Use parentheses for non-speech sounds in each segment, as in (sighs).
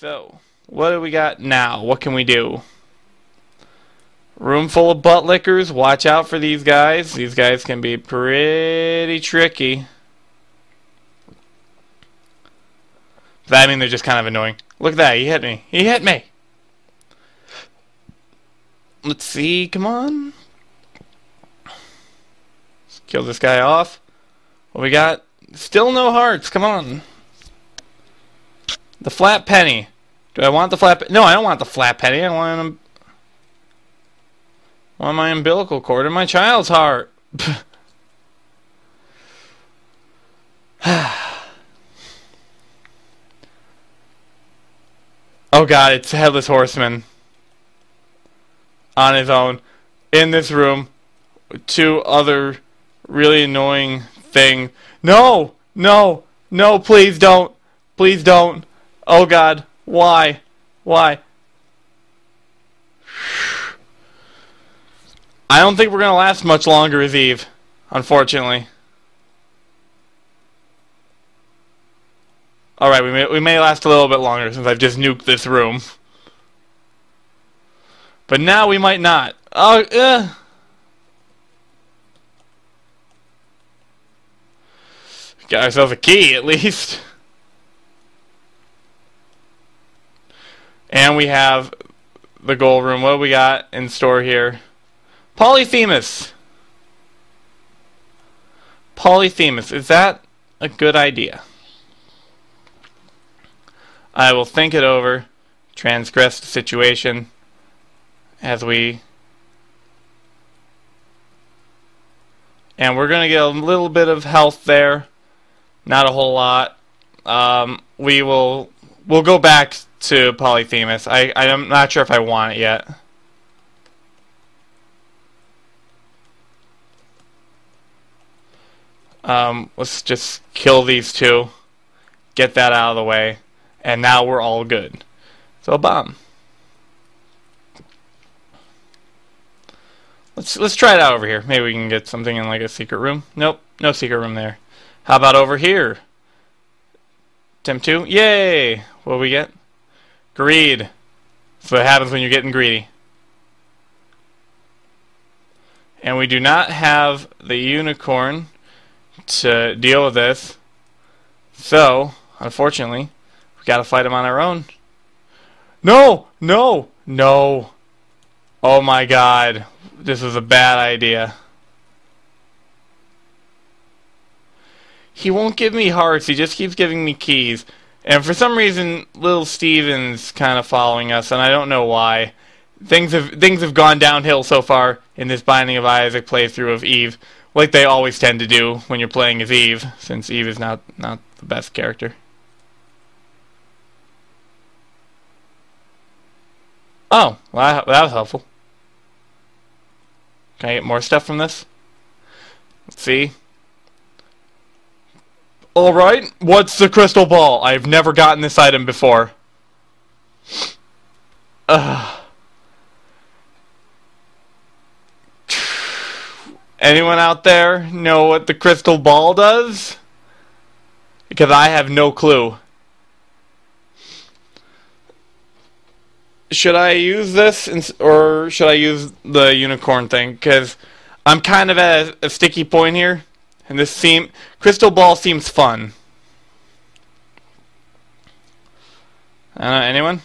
So, what do we got now? What can we do? Room full of butt lickers. Watch out for these guys. These guys can be pretty tricky. That I mean they're just kind of annoying. Look at that. He hit me. He hit me. Let's see. Come on. Let's kill this guy off. What we got? Still no hearts. Come on. The flat penny. Do I want the flat? No, I don't want the flat penny. I want them. Want my umbilical cord in my child's heart. (laughs) oh god, it's Headless Horseman. On his own. In this room. Two other really annoying thing. No! No! No, please don't! Please don't! Oh god, why? Why? I don't think we're going to last much longer as Eve, unfortunately. Alright, we may, we may last a little bit longer since I've just nuked this room. But now we might not. Oh, uh. Got ourselves a key, at least. And we have the goal room. What we got in store here? Polyphemus. Polyphemus. Is that a good idea? I will think it over, transgress the situation as we... And we're going to get a little bit of health there. Not a whole lot. Um, we will we'll go back to Polyphemus. I, I'm not sure if I want it yet. Um, let's just kill these two, get that out of the way, and now we're all good. So bomb. Let's let's try it out over here. Maybe we can get something in like a secret room. Nope, no secret room there. How about over here? Temp 2? Yay! What do we get? Greed. So what happens when you're getting greedy. And we do not have the unicorn to deal with this. So, unfortunately, we gotta fight him on our own. No! No! No! Oh my god. This is a bad idea. He won't give me hearts, he just keeps giving me keys. And for some reason, little Steven's kind of following us, and I don't know why. Things have things have gone downhill so far in this Binding of Isaac playthrough of Eve like they always tend to do when you're playing as Eve, since Eve is not not the best character. Oh, well, that was helpful. Can I get more stuff from this? Let's see. Alright, what's the crystal ball? I've never gotten this item before. Ugh. Anyone out there know what the crystal ball does? Because I have no clue. Should I use this or should I use the unicorn thing? Because I'm kind of at a, a sticky point here. And this seem crystal ball seems fun. Uh, anyone?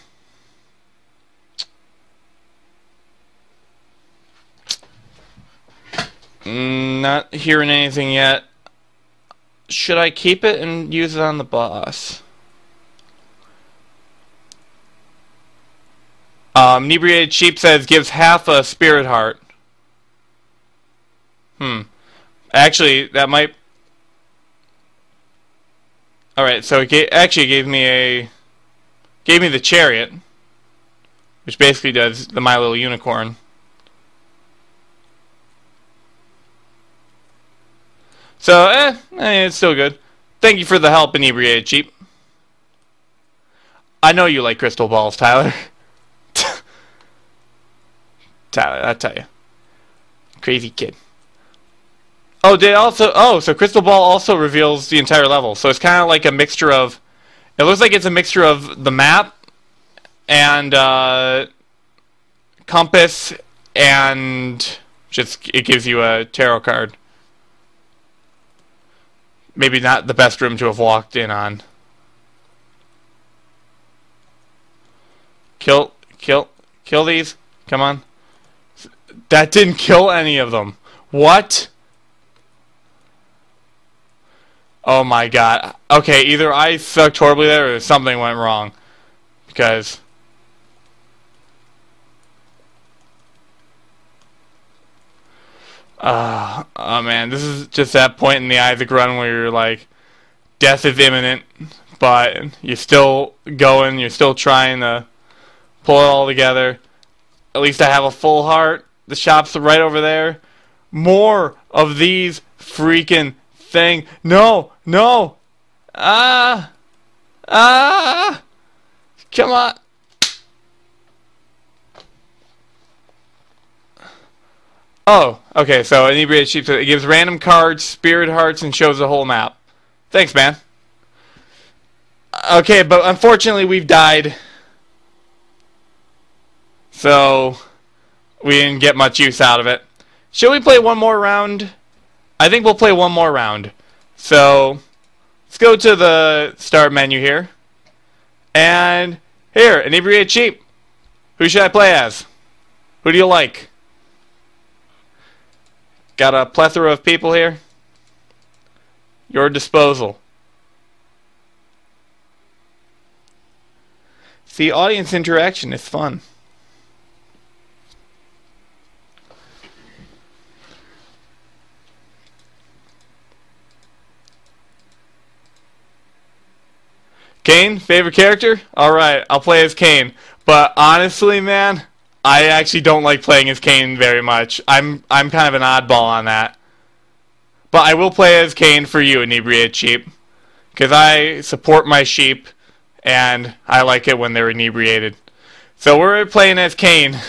Not hearing anything yet. Should I keep it and use it on the boss? Um, Inebriated Sheep says gives half a spirit heart. Hmm. Actually, that might... Alright, so it gave, actually gave me a... Gave me the chariot. Which basically does the My Little Unicorn. So, eh, eh, it's still good. Thank you for the help, Inebriated Sheep. I know you like crystal balls, Tyler. (laughs) Tyler, I tell you. Crazy kid. Oh, they also... Oh, so Crystal Ball also reveals the entire level. So it's kind of like a mixture of... It looks like it's a mixture of the map and uh, compass, and just it gives you a tarot card. Maybe not the best room to have walked in on. Kill, kill, kill these. Come on. That didn't kill any of them. What? Oh my god. Okay, either I sucked horribly there or something went wrong. Because... Uh, oh man, this is just that point in the Isaac run where you're like, death is imminent, but you're still going, you're still trying to pull it all together. At least I have a full heart. The shop's right over there. More of these freaking thing. No, no. Ah. Ah. Come on. Oh, okay, so inebriated sheep, it gives random cards, spirit hearts, and shows the whole map. Thanks, man. Okay, but unfortunately we've died. So, we didn't get much use out of it. Should we play one more round? I think we'll play one more round. So, let's go to the start menu here. And, here, inebriated sheep. Who should I play as? Who do you like? Got a plethora of people here. Your disposal. See, audience interaction is fun. Cain, favorite character? Alright, I'll play as Cain. But honestly, man, I actually don't like playing as Cain very much. I'm I'm kind of an oddball on that. But I will play as Cain for you, inebriate sheep. Because I support my sheep, and I like it when they're inebriated. So we're playing as Cain.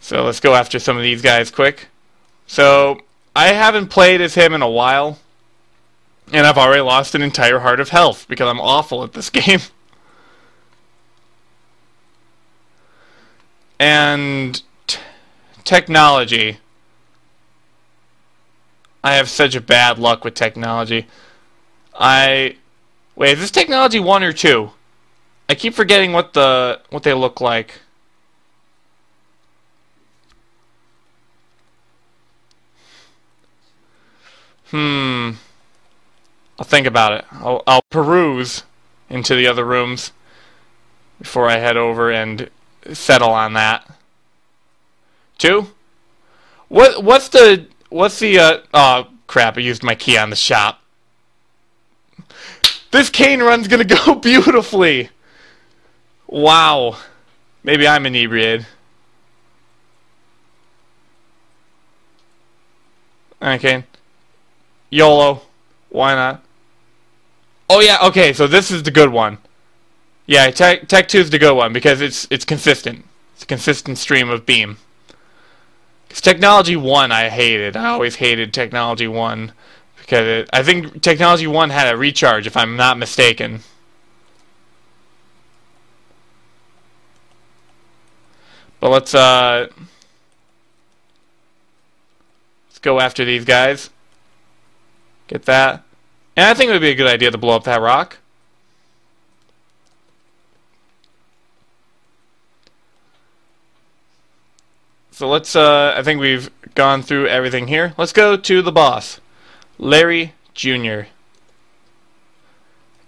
So let's go after some of these guys quick. So I haven't played as him in a while. And I've already lost an entire heart of health because I'm awful at this (laughs) game. and technology. I have such a bad luck with technology. I wait, is this technology 1 or 2? I keep forgetting what the what they look like. Hmm. I'll think about it. I'll, I'll peruse into the other rooms before I head over and settle on that. Two? What what's the what's the uh oh crap, I used my key on the shop. This Cain run's gonna (laughs) go beautifully. Wow. Maybe I'm inebriated. Okay. YOLO. Why not? Oh yeah, okay, so this is the good one. Yeah, Tech Tech 2 is the good one because it's it's consistent. It's a consistent stream of beam. Cause Technology 1 I hated. I always hated Technology 1 because it, I think Technology 1 had a recharge if I'm not mistaken. But let's uh let's go after these guys. Get that. And I think it would be a good idea to blow up that rock. So let's, uh, I think we've gone through everything here. Let's go to the boss. Larry Jr.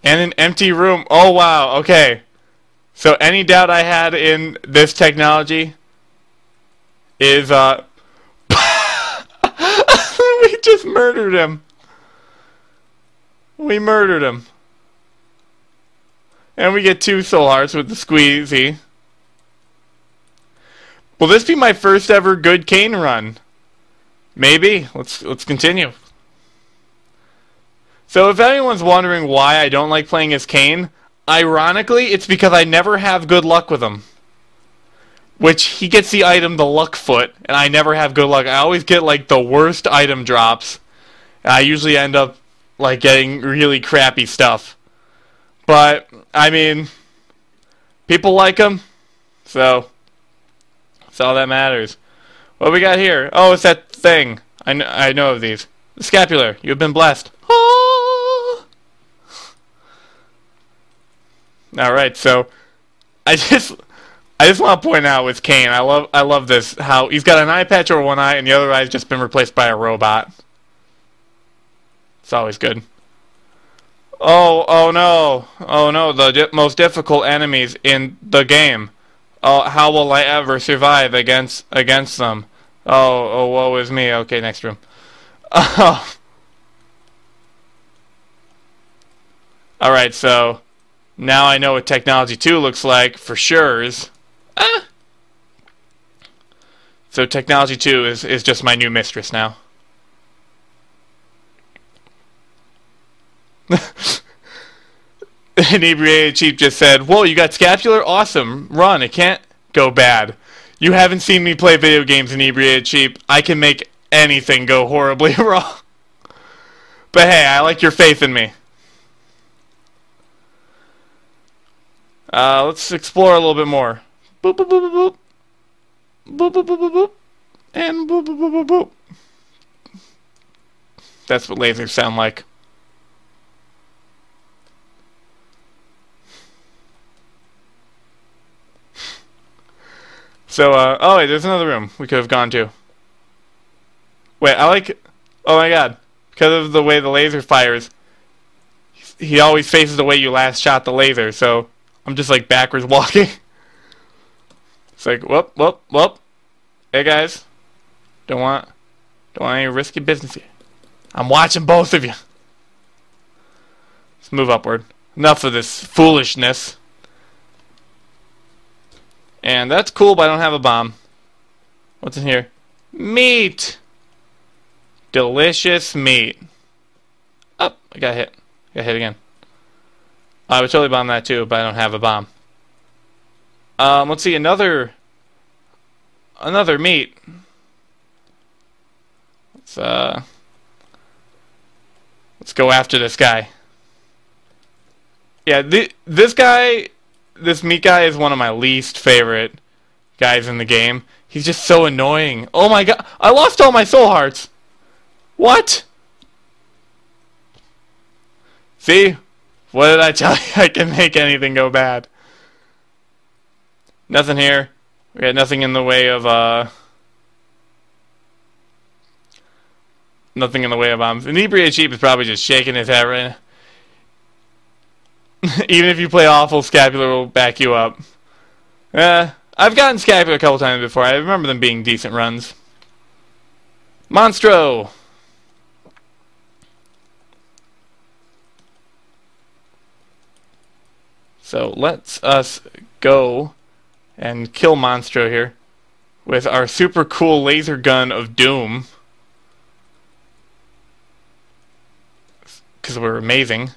And an empty room. Oh, wow. Okay. So any doubt I had in this technology is, uh... (laughs) we just murdered him. We murdered him. And we get two soul hearts with the squeezy. Eh? Will this be my first ever good Cain run? Maybe. Let's let's continue. So if anyone's wondering why I don't like playing as Cain, ironically, it's because I never have good luck with him. Which he gets the item the luck foot, and I never have good luck. I always get like the worst item drops. I usually end up like getting really crappy stuff. But I mean, people like them, so that's all that matters. What we got here? Oh, it's that thing. I, kn I know of these. The scapular. You've been blessed. (laughs) All right, so I (laughs) just I just want to point out with Cain, I love I love this how he's got an eye patch over one eye and the other eye's just been replaced by a robot. It's always good. Oh, oh no. Oh no, the di most difficult enemies in the game. Oh, how will I ever survive against against them? Oh, oh, woe is me. Okay, next room. Oh. (laughs) Alright, so now I know what Technology 2 looks like for sure. Ah. So Technology 2 is, is just my new mistress now. (laughs) Inebriated Sheep just said, Whoa, you got scapular? Awesome. Run. It can't go bad. You haven't seen me play video games, Inebriated Sheep. I can make anything go horribly (laughs) wrong. But hey, I like your faith in me. Uh, let's explore a little bit more. Boop, boop, boop, boop, boop. Boop, boop, boop, boop. And boop, boop, boop, boop, boop. That's what lasers sound like. So, uh, oh wait, there's another room we could have gone to. Wait, I like, oh my god, because of the way the laser fires, he always faces the way you last shot the laser, so I'm just like backwards (laughs) walking. It's like, whoop, whoop, whoop. Hey guys, don't want, don't want any risky business here. I'm watching both of you. Let's move upward. Enough of this foolishness. And that's cool, but I don't have a bomb. What's in here? Meat! Delicious meat. Oh, I got hit. Got hit again. I would totally bomb that too, but I don't have a bomb. Um, let's see, another... Another meat. Let's, uh... Let's go after this guy. Yeah, th this guy this meat guy is one of my least favorite guys in the game. He's just so annoying. Oh my god, I lost all my soul hearts. What? See? What did I tell (laughs) you? I can make anything go bad. Nothing here. We got nothing in the way of, uh... Nothing in the way of bombs. Inebriated Sheep is probably just shaking his head right now. (laughs) Even if you play awful, Scapular will back you up. Uh, I've gotten Scapular a couple times before. I remember them being decent runs. Monstro! So let's us go and kill Monstro here with our super cool laser gun of doom. Because we're amazing.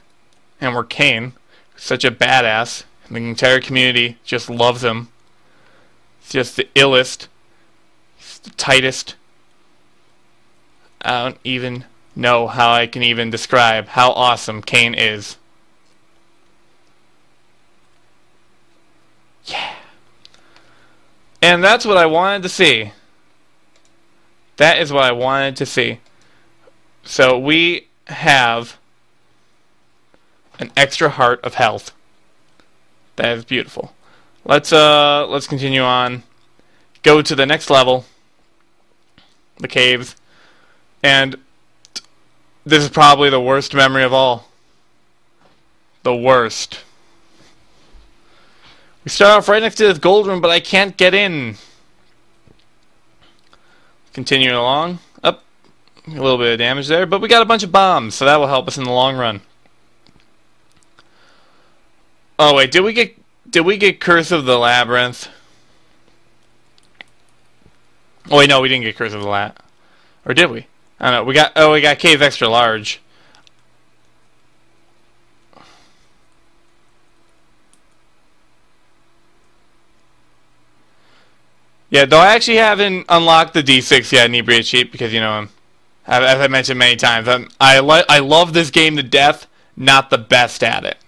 And we're Cain such a badass. The entire community just loves him. He's just the illest. He's the tightest. I don't even know how I can even describe how awesome Cain is. Yeah. And that's what I wanted to see. That is what I wanted to see. So we have an extra heart of health. That is beautiful. Let's uh let's continue on. Go to the next level. The caves. And this is probably the worst memory of all. The worst. We start off right next to this gold room, but I can't get in. Continuing along. Up. A little bit of damage there, but we got a bunch of bombs, so that will help us in the long run. Oh wait, did we get did we get Curse of the Labyrinth? Oh wait, no, we didn't get Curse of the Lat. Or did we? I don't know. We got oh we got Cave Extra Large. Yeah, though I actually haven't unlocked the D6 yet, Inebriate Sheep, because you know I'm As I mentioned many times, I'm, I I love this game to death. Not the best at it.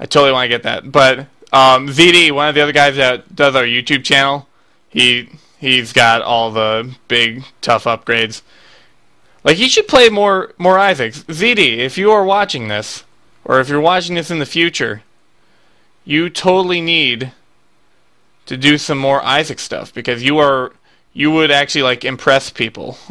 I totally want to get that. But um, ZD, one of the other guys that does our YouTube channel, he he's got all the big tough upgrades. Like you should play more more Isaacs. ZD, if you are watching this, or if you're watching this in the future, you totally need to do some more Isaac stuff because you are you would actually like impress people. (laughs)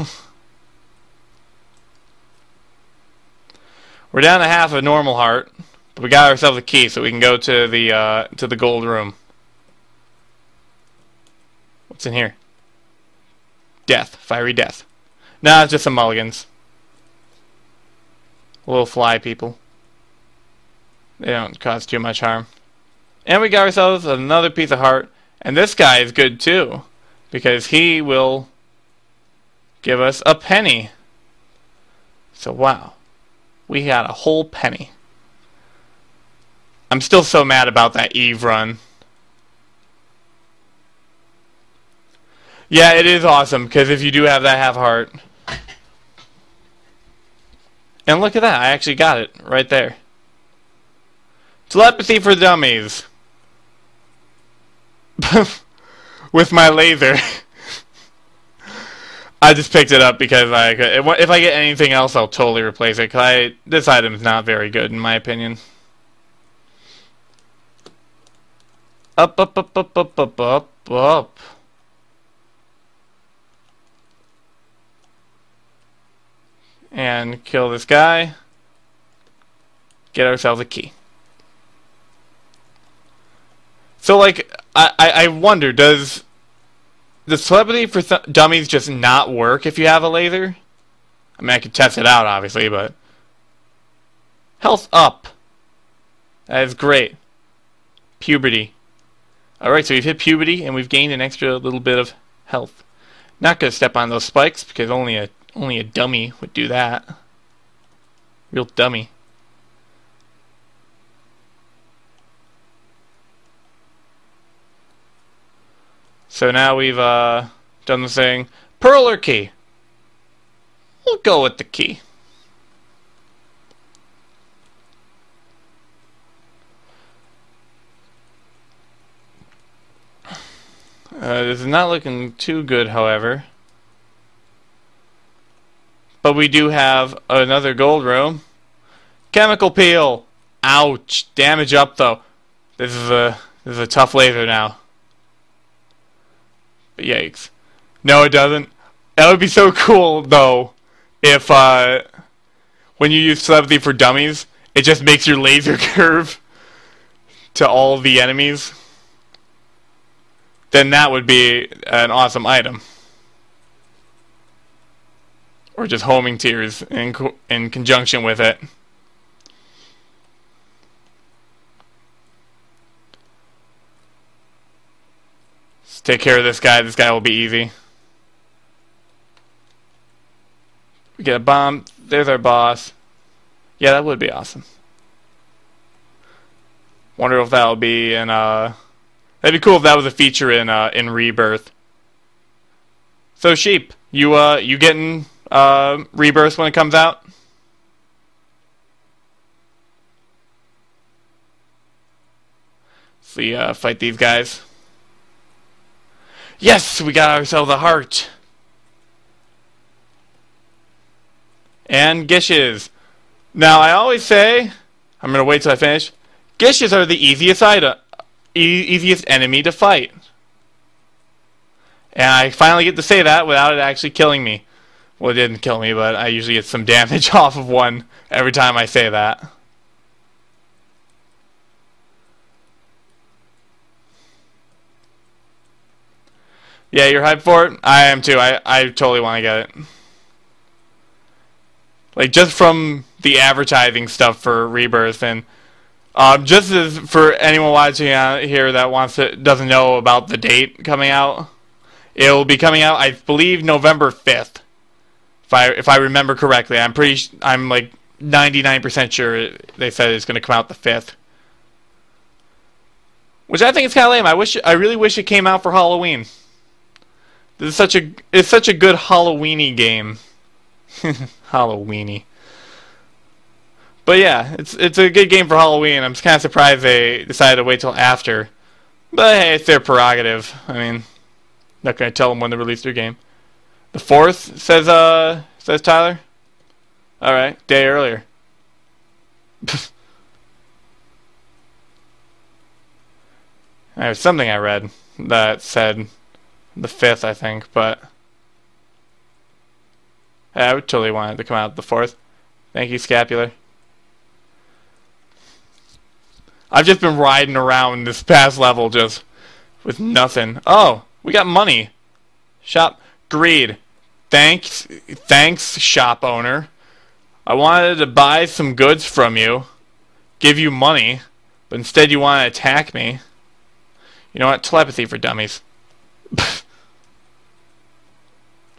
We're down to half a normal heart, but we got ourselves a key so we can go to the uh, to the gold room. What's in here? Death, fiery death. Nah, it's just some mulligans. Little fly people. They don't cause too much harm. And we got ourselves another piece of heart. And this guy is good too. Because he will give us a penny. So wow. We got a whole penny. I'm still so mad about that Eve run. Yeah, it is awesome, because if you do have that half heart... And look at that, I actually got it right there. Telepathy for dummies. (laughs) With my laser. (laughs) I just picked it up because I if I get anything else, I'll totally replace it. Cause I, this item is not very good in my opinion. Up, up, up, up, up, up, up, up. And kill this guy. Get ourselves a key. So, like, I, I wonder, does the telepathy for th dummies just not work if you have a laser? I mean, I could test it out, obviously, but... Health up. That is great. Puberty. Alright, so we've hit puberty, and we've gained an extra little bit of health. Not gonna step on those spikes, because only a only a dummy would do that. Real dummy. So now we've uh, done the thing. Pearl or key? We'll go with the key. Uh, this is not looking too good, however. But we do have another gold room. Chemical peel. Ouch. Damage up though. This is a this is a tough laser now. Yikes. No, it doesn't. That would be so cool, though, if, uh, when you use telepathy for dummies, it just makes your laser (laughs) curve to all the enemies. Then that would be an awesome item. Or just homing tears in, co in conjunction with it. Let's take care of this guy. This guy will be easy. We get a bomb. There's our boss. Yeah, that would be awesome. Wonder if that'll be in uh that'd be cool if that was a feature in uh in Rebirth. So sheep, you uh you getting uh Rebirth when it comes out? See uh fight these guys. Yes, we got ourselves a heart. And Gishes. Now, I always say, I'm going to wait till I finish, Gishes are the easiest item, e easiest enemy to fight. And I finally get to say that without it actually killing me. Well, it didn't kill me, but I usually get some (laughs) damage off of one every time I say that. Yeah, you're hyped for it? I am too. I, I totally want to get it. Like, just from the advertising stuff for Rebirth, and um, just as for anyone watching out here that wants to, doesn't know about the date coming out, it will be coming out, I believe, November 5th. If I, if I remember correctly. I'm pretty, I'm like 99% sure they said it's going to come out the 5th. Which I think is kind of lame. I wish, I really wish it came out for Halloween. This is such a it's such a good Halloweeny game. (laughs) Halloweeny. But yeah, it's it's a good game for Halloween. I'm kind of surprised they decided to wait till after. But hey, it's their prerogative. I mean, not gonna tell them when to release their game. The fourth says uh says Tyler. All right, day earlier. (laughs) There's something I read that said the fifth, I think, but I would totally want it to come out the fourth. Thank you, Scapular. I've just been riding around this past level just with nothing. Oh, we got money. Shop greed. Thanks, thanks, shop owner. I wanted to buy some goods from you, give you money, but instead you want to attack me. You know what? Telepathy for dummies. (laughs)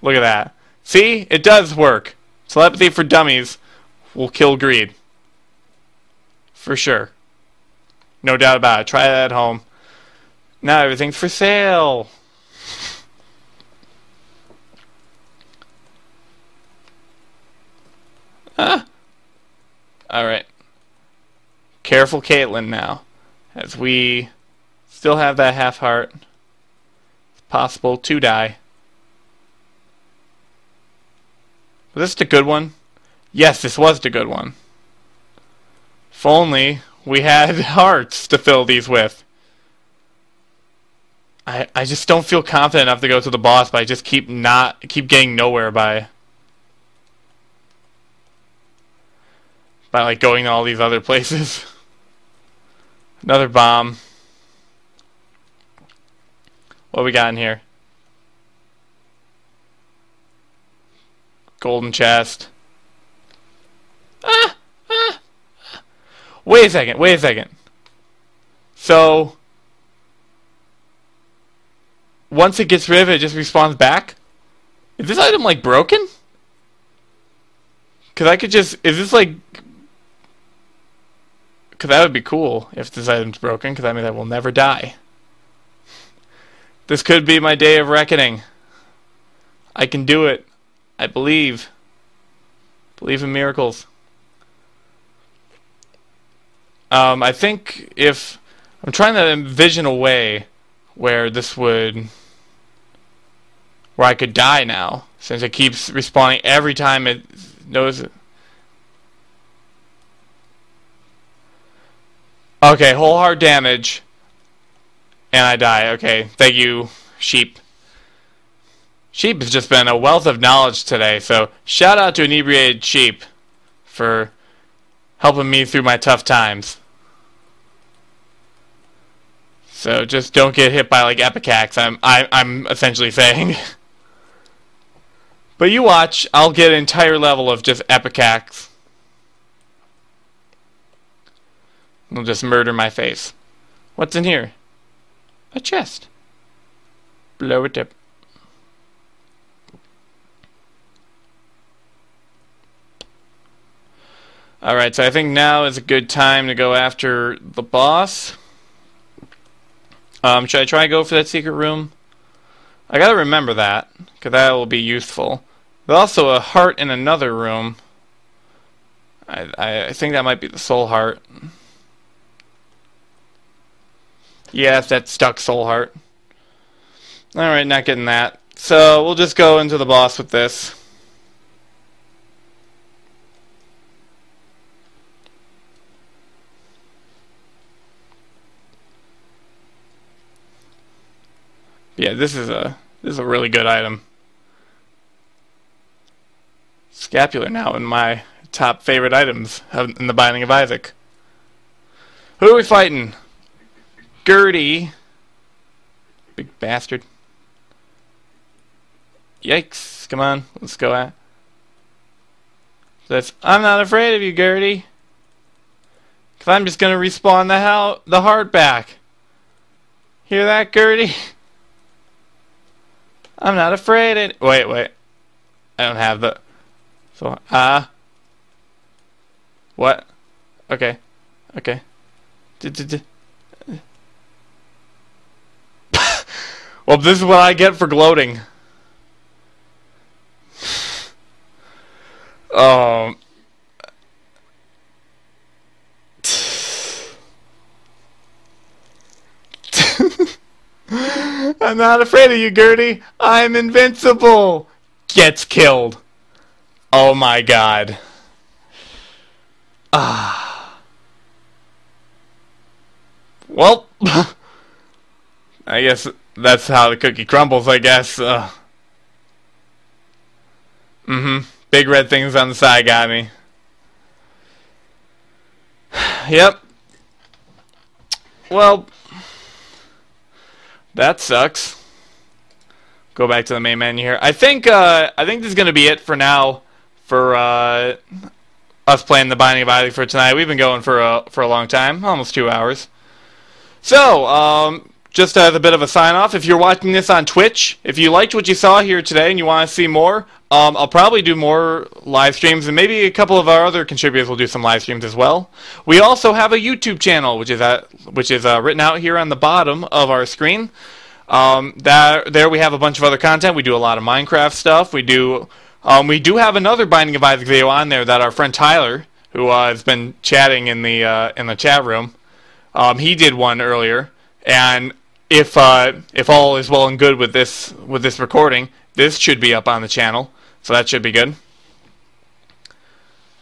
Look at that. See? It does work. Telepathy for dummies will kill greed. For sure. No doubt about it. Try that at home. Now everything's for sale. Ah. Alright. Careful Caitlin now. As we still have that half heart. It's possible to die. Was this the good one? Yes, this was the good one. If only we had (laughs) hearts to fill these with. I I just don't feel confident enough to go to the boss, but I just keep not keep getting nowhere by by like going to all these other places. (laughs) Another bomb. What we got in here? Golden chest. Ah. Wait a second, wait a second. So, once it gets rid of it, it just respawns back? Is this item, like, broken? Because I could just... Is this, like... Because that would be cool if this item's broken, because that means I will never die. This could be my day of reckoning. I can do it. I believe. Believe in miracles. Um, I think if I'm trying to envision a way where this would where I could die now since it keeps respawning every time it knows it. Okay, whole heart damage and I die. Okay, thank you, sheep. Sheep has just been a wealth of knowledge today, so shout out to Inebriated Sheep for helping me through my tough times. So just don't get hit by like Epicax, I'm I, I'm essentially saying. (laughs) but you watch, I'll get an entire level of just Epicax. It'll just murder my face. What's in here? A chest. Blow it up. Alright, so I think now is a good time to go after the boss. Um, should I try to go for that secret room? I gotta remember that, because that will be useful. There's also a heart in another room. I, I, I think that might be the soul heart. Yeah, that stuck soul heart. Alright, not getting that. So, we'll just go into the boss with this. Yeah, this is a this is a really good item. Scapular now in my top favorite items in the Binding of Isaac. Who are we fighting? Gurdy. Big bastard. Yikes. Come on, let's go at. That's I'm not afraid of you, Gurdy. Cause I'm just gonna respawn the hell the heart back. Hear that, Gurdy? (laughs) I'm not afraid. Any wait, wait. I don't have the. So ah. Uh, what? Okay. Okay. D -d -d (laughs) well, this is what I get for gloating. (sighs) Um. I'm not afraid of you, Gurdy. I'm invincible. Gets killed. Oh my god. Ah. Well, (laughs) I guess that's how the cookie crumbles, I guess. Uh. Mm-hmm. Big red things on the side got me. (sighs) yep. Well, that sucks. Go back to the main menu here. I think uh, I think this is gonna be it for now for uh, us playing the Binding of Isaac for tonight. We've been going for a for a long time, almost two hours. So, um, just as a bit of a sign off, if you're watching this on Twitch, if you liked what you saw here today and you want to see more, um, I'll probably do more live streams, and maybe a couple of our other contributors will do some live streams as well. We also have a YouTube channel, which is at, which is uh, written out here on the bottom of our screen. Um, that there we have a bunch of other content. We do a lot of Minecraft stuff. We do um, we do have another Binding of Isaac video on there that our friend Tyler, who uh, has been chatting in the uh, in the chat room, um, he did one earlier. And if uh, if all is well and good with this with this recording, this should be up on the channel. So that should be good.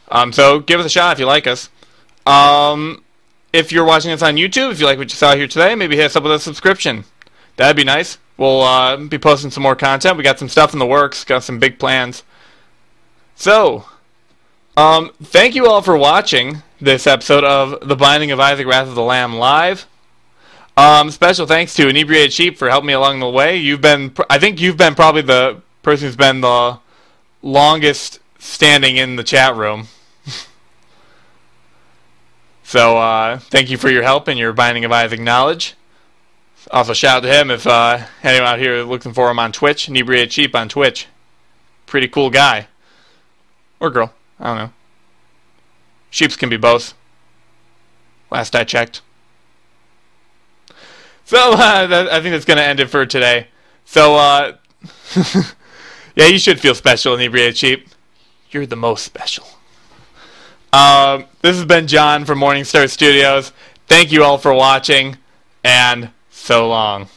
Um, so give us a shot if you like us. Um, if you're watching us on YouTube, if you like what you saw here today, maybe hit us up with a subscription. That'd be nice. We'll uh, be posting some more content. We got some stuff in the works. Got some big plans. So, um, thank you all for watching this episode of The Binding of Isaac Wrath of the Lamb live. Um, special thanks to Inebriated Sheep for helping me along the way. You've been, I think you've been probably the person who's been the longest standing in the chat room. (laughs) so uh, thank you for your help and your Binding of Isaac knowledge. Also, shout out to him if uh, anyone out here looking for him on Twitch. Inebriated Sheep on Twitch. Pretty cool guy. Or girl. I don't know. Sheeps can be both. Last I checked. So, (laughs) uh, that, I think that's going to end it for today. So, uh, (laughs) yeah, you should feel special, Inebriated Sheep. You're the most special. Um, this has been John from MourningStar Studios. Thank you all for watching, and so long.